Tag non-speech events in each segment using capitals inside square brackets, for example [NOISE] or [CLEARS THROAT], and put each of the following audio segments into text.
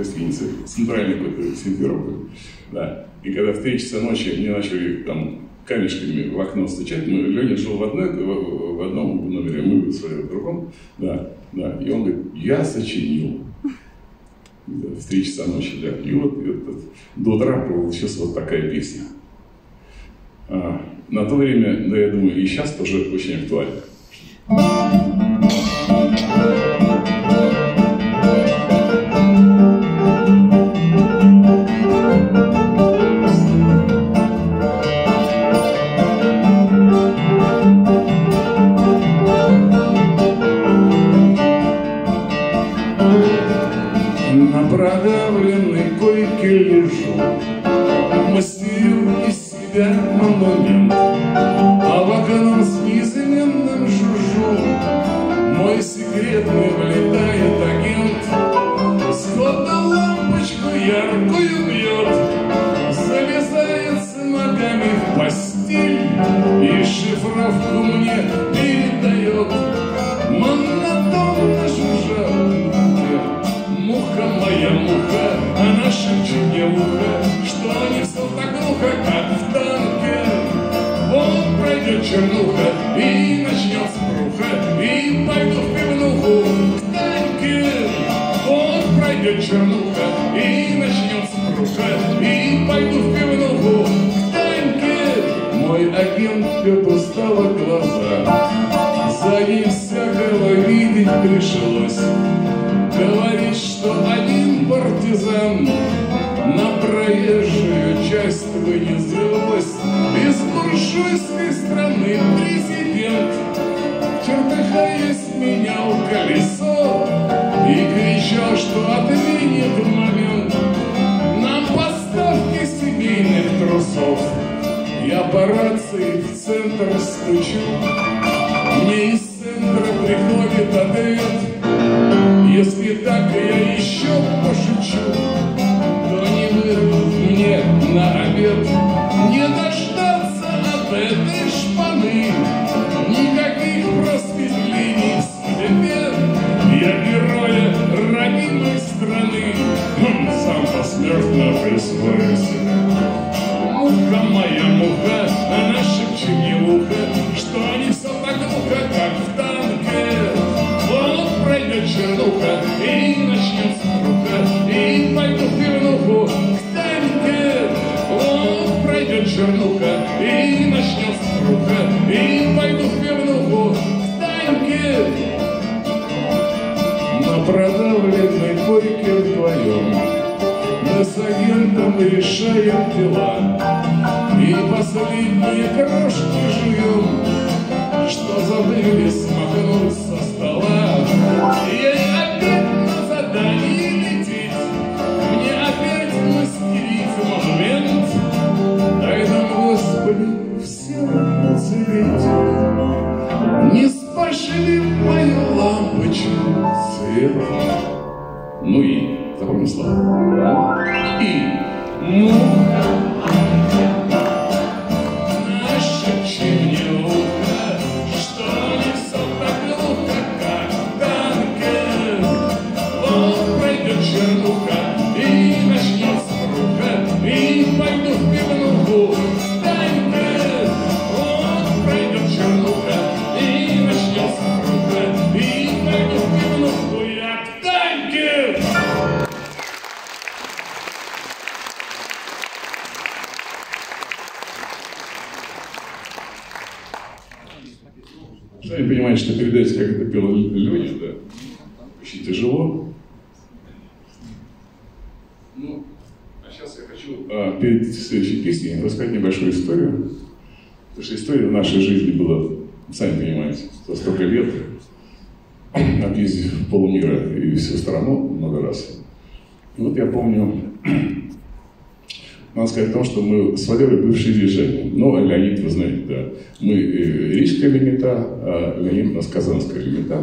гостинице, центральный какой-то Симферополь. Да. И когда в 3 часа ночи мне начали там камешками в окно стучать, ну, мы, Леня жил в, одной, в, в одном номере, а мы в своем другом, да, да. И он говорит, я сочинил. Да, в 3 часа ночи, да. И вот, и вот до утра получилась вот такая песня. А, на то время, да, я думаю, и сейчас тоже очень актуально. На продавленной койке лежу. Мыслью из себя монумент А в окном с неизменным жужжу. Мой секретный влетает агент Сходно лампочку яркую бьет. Залезает ногами в постель И шифровку мне передает. шепчу мне ухо, что не все так глухо, как в танке. Вот пройдет чернуха, и начнется пруха, и пойду в пивнуху к танке. Вот пройдет чернуха, и начнется пруха, и пойду в пивнуху к танке. Мой агент устала глаза, за ним всякого видеть пришлось. Говорит, что один партизан На проезжую часть вынеслась Из буржуйской страны президент. Чертыхаясь менял колесо. И кричал, что отменит момент. На поставке семейных трусов. Я по рации в центр стучу. Мне из центра приходит ответ. Если так, я еще мы решаем дела. И последние крошки жуем Что забыли смахнуть со стола. И опять на задание лететь Мне опять мастерить монумент Дай нам, Господи, все уцелеть Не спошли в мою лампочку свет. Ну и запомни слова. И Nunca Сами понимаете, что передать, как это пел Леня, да, очень тяжело. Ну, а сейчас я хочу а, перед следующей песней рассказать небольшую историю. Потому что история в нашей жизни была, сами понимаете, за столько лет, объездив полмира и всю страну много раз. И вот я помню, надо сказать о том, что мы с Валерой бывшие движения. Но Леонид, вы знаете, да. Мы э, рижская лимита, а Леонид у нас казанская лимита,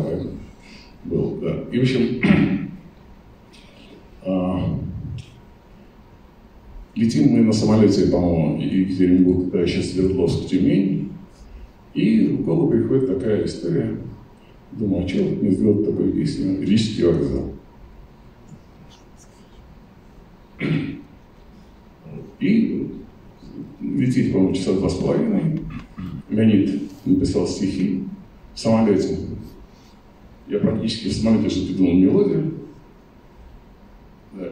был, да. И, в общем, [CLEARS THROAT] а, летим мы на самолете, по-моему, Екатеринбург, да, сейчас Свердловск, Тюмень. И в голову приходит такая история. Думаю, а что вот не сделать такую песню? Рижский вокзал. И летит, по-моему, часа два с половиной. Леонид написал стихи в самолете. Я практически в самолете же придумал мелодию.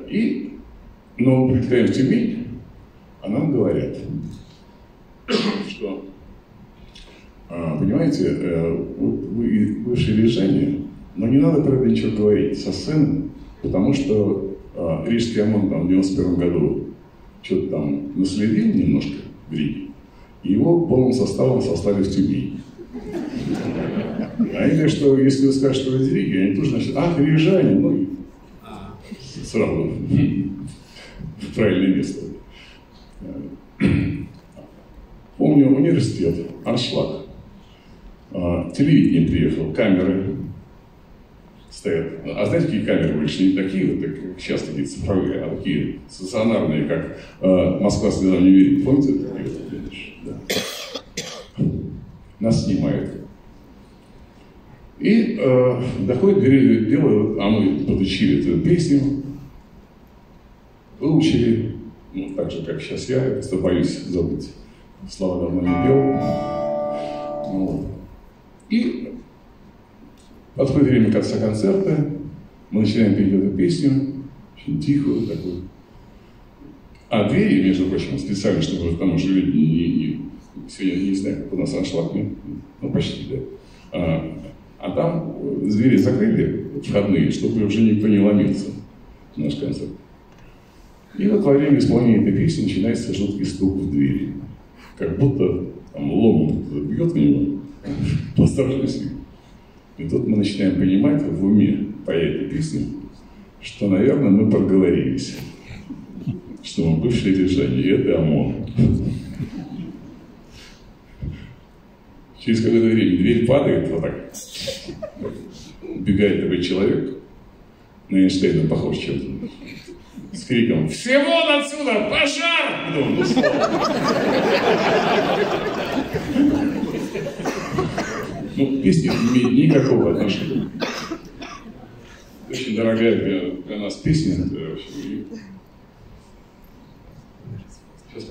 И, но прилетаем в Тюмень, а нам говорят, [COUGHS] что, а, понимаете, э, вы бывшие рижане, но не надо про это ничего говорить со сцены, потому что а, Рижский ОМОН там в 91 году что-то там наследил немножко в Риге, и его полным составом составили в Тюмень. А или что, если вы скажете, что вы из Риги, они тоже начнут, ах, рижане, ну, сразу в правильное место. Помню университет, аншлаг. А, телевидение приехал, камеры стоят. А знаете, какие камеры больше не такие, вот, как сейчас такие цифровые, а такие стационарные, как э, Москва слезам не верит. Помните это? Да. Нас снимают. И э, доходит до дело, а мы подучили эту песню, выучили, ну, так же, как сейчас я, я просто боюсь забыть. Слава давно не пел. Вот. Подходит время конца концерта, мы начинаем петь эту песню, очень тихую такую. А двери, между прочим, специально, чтобы там уже люди не, не, сегодня не знаю, как у нас аншлаг, ну, почти, да. А, а там двери закрыли входные, чтобы уже никто не ломился в наш концерт. И вот во время исполнения этой песни начинается жуткий стук в двери. Как будто там ломом бьет в него по старшей И тут мы начинаем понимать в уме по этой песне, что, наверное, мы проговорились, что мы бывшие рижане, и это ОМОН. Через какое-то время дверь падает вот так. Убегает такой человек, на Эйнштейна похож чем-то, с криком «Все вон отсюда! Пожар!» Ну, ну, песня не имеет никакого отношения. Очень дорогая для, для нас песня. Сейчас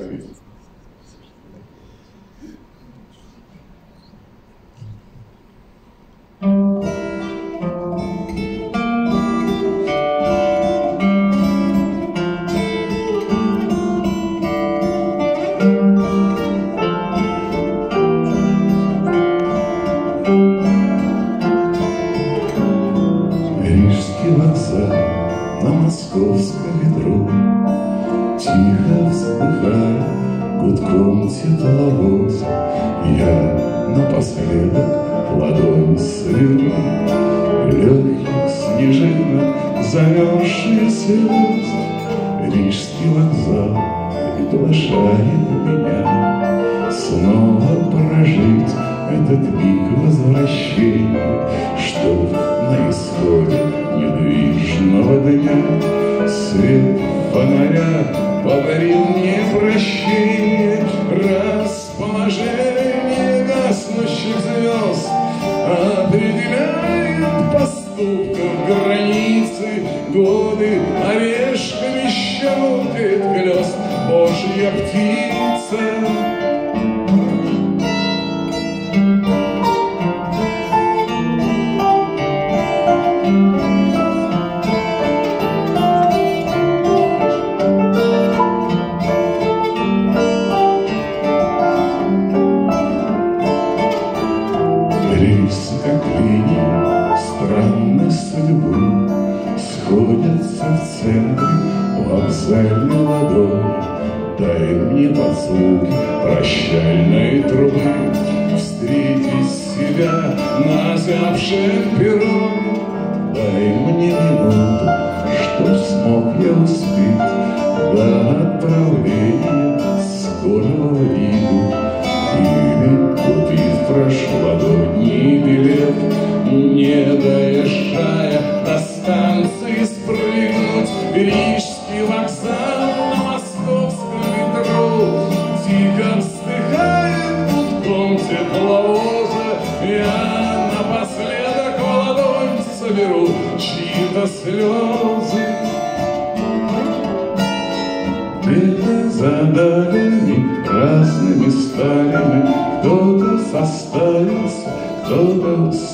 цветовод Я напоследок ладонь сверну. Легких снежинок замерзшие слез Рижский вокзал приглашает меня Снова прожить этот миг возвращения чтоб на исходе недвижного дня Свет фонаря подарил мне прощение, расположение. should на слезы. Меня задавили разными старыми, кто-то составился, кто-то устал.